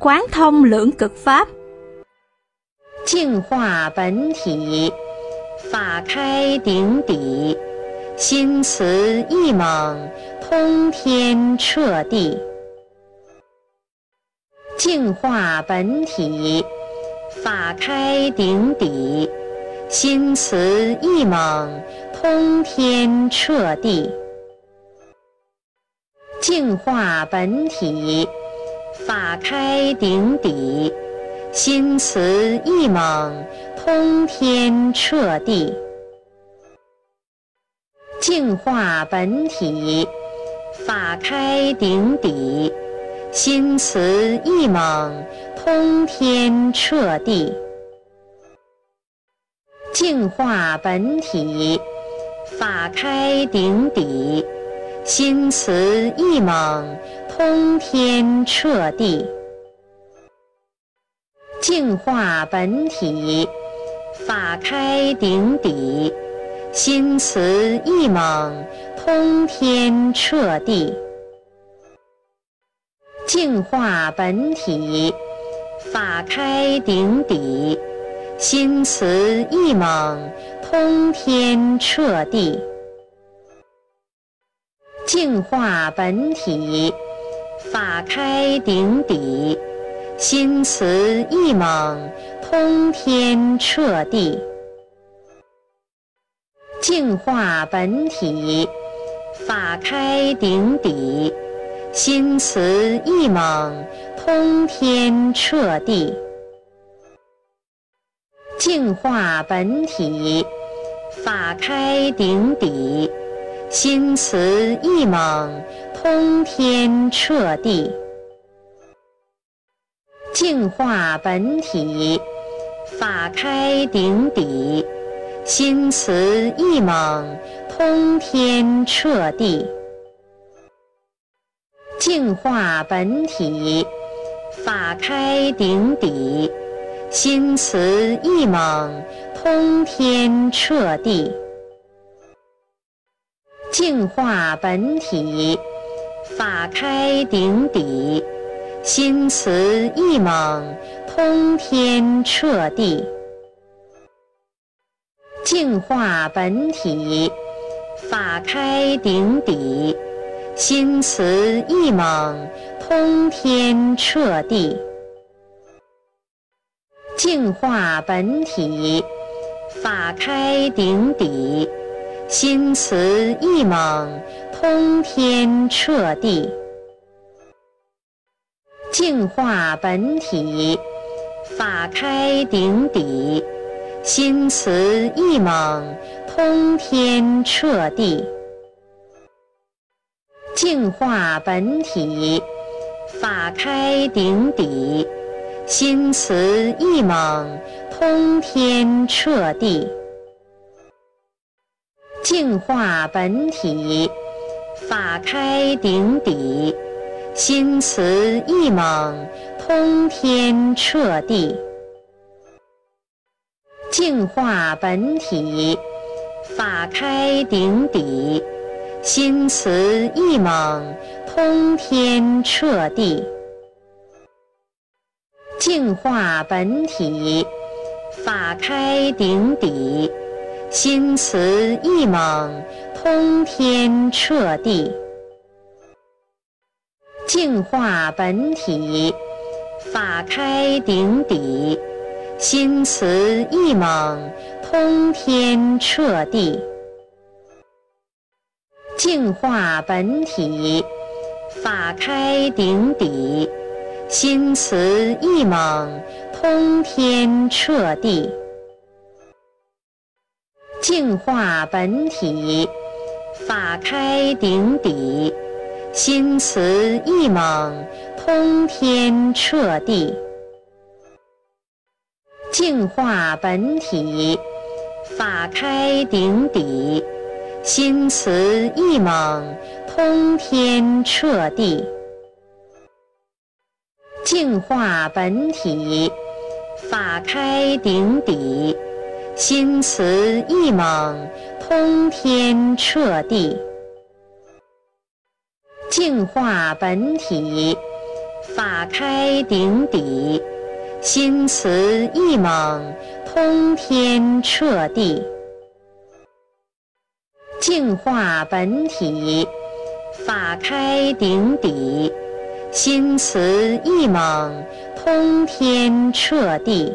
quán thông lưỡng cực pháp. 净化本体，法开顶底，心慈意猛，通天彻地。净化本体，法开顶底，心慈意猛，通天彻地。净化本体，法开顶底。心慈意猛，通天彻地，净化本体，法开顶底。心慈意猛，通天彻地，净化本体，法开顶底。心慈意猛，通天彻地。净化本体，法开顶底，心慈意猛，通天彻地。净化本体，法开顶底，心慈意猛，通天彻地。净化本体，法开顶底。心慈意猛，通天彻地，净化本体，法开顶底。心慈意猛，通天彻地，净化本体，法开顶底。心慈意猛，通天彻地。净化本体，法开顶底，心慈意猛，通天彻地。净化本体，法开顶底，心慈意猛，通天彻地。净化本体，法开顶底。心慈意猛，通天彻地，净化本体，法开顶底。心慈意猛，通天彻地，净化本体，法开顶底。心慈意猛，通天彻地。净化本体，法开顶底。心慈意猛，通天彻地。净化本体，法开顶底。心慈意猛，通天彻地。净化本体，法开顶底。心慈意猛，通天彻地，净化本体，法开顶底。心慈意猛，通天彻地，净化本体，法开顶底。心慈意猛，通天彻地。净化本体，法开顶底。心慈意猛，通天彻地。净化本体，法开顶底。心慈意猛，通天彻地。净化本体，法开顶底。心慈意猛，通天彻地，净化本体，法开顶底。心慈意猛，通天彻地，净化本体，法开顶底。心慈意猛，通天彻地。净化本体，法开顶底，心慈意猛，通天彻地。净化本体，法开顶底，心慈意猛，通天彻地。